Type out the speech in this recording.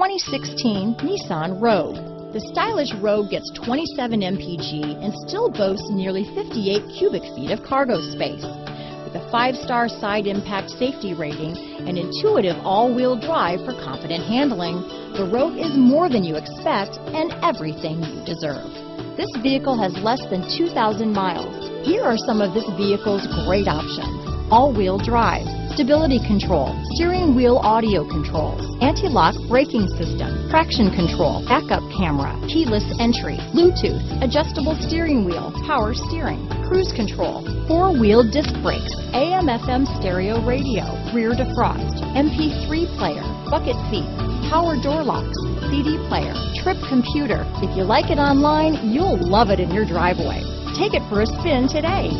2016 Nissan Rogue. The stylish Rogue gets 27 mpg and still boasts nearly 58 cubic feet of cargo space. With a five-star side impact safety rating and intuitive all-wheel drive for confident handling, the Rogue is more than you expect and everything you deserve. This vehicle has less than 2,000 miles. Here are some of this vehicle's great options. All-wheel drive, stability control, steering wheel audio controls, anti-lock braking system, traction control, backup camera, keyless entry, Bluetooth, adjustable steering wheel, power steering, cruise control, four-wheel disc brakes, AM FM stereo radio, rear defrost, MP3 player, bucket seats, power door locks, CD player, trip computer. If you like it online, you'll love it in your driveway. Take it for a spin today.